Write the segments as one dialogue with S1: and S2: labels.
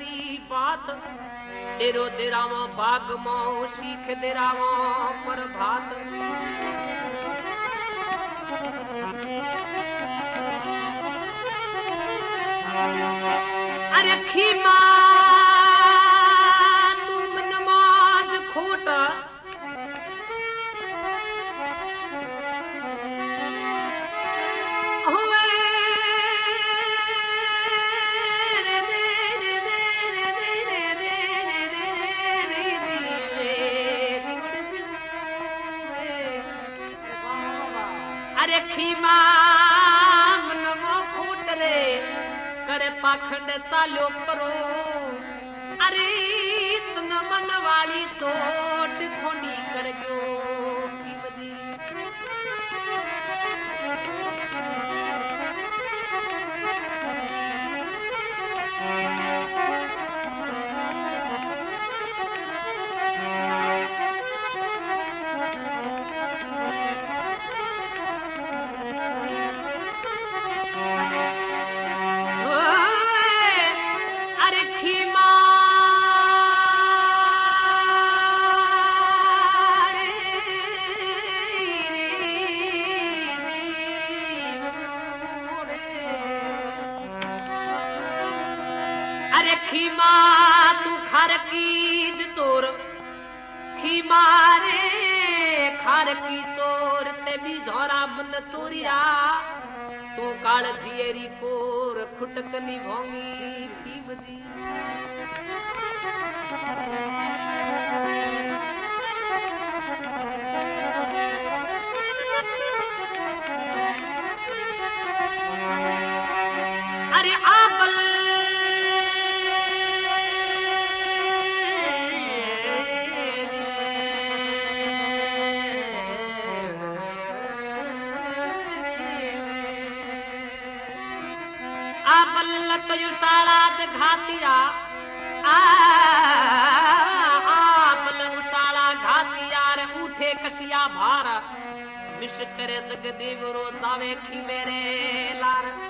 S1: करी बात डेरो डेरावा बाग माओ सीख डेरावा पर भात अरे खीमा तुम नमाज़ खोटा રેખી મનમો ફૂટ રે. કરે પાખંડ તાલ્યો કરો અરે તન મનવાળી તોટ ખોંડી કરજો. खीमा, तू खर की तोर। खीमा रे, खार की तोर ते भी झोरा बंद तोरिया। तू काल जियरी कोर खुटक निभोंगी बदी अरे आपल उसाळा घातिया। रे उठे कसिया भार। विष करे देवरो दावे खी मेरे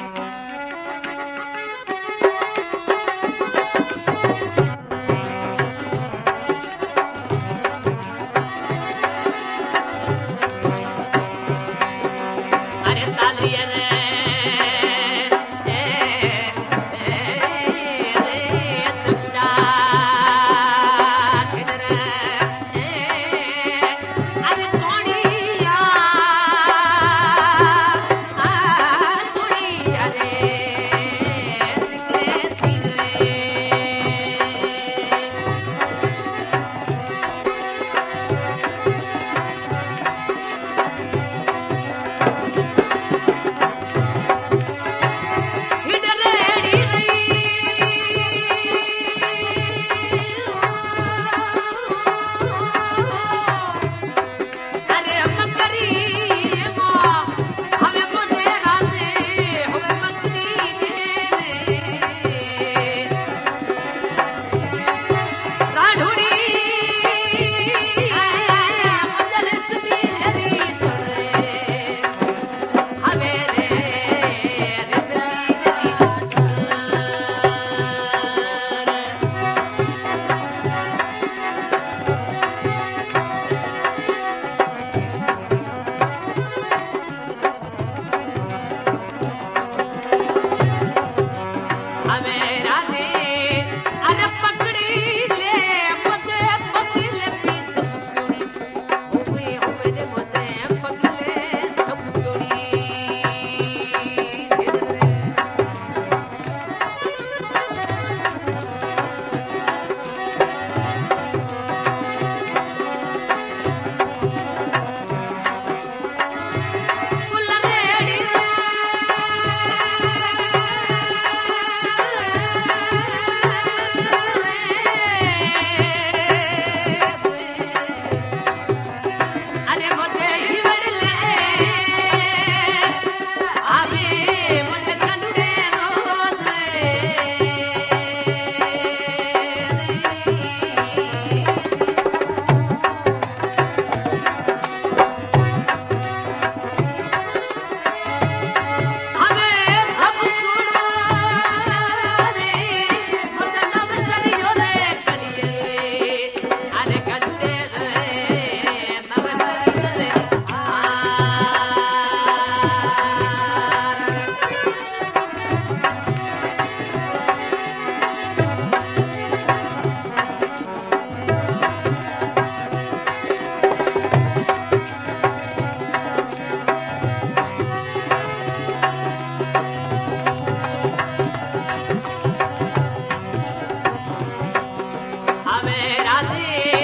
S1: राधे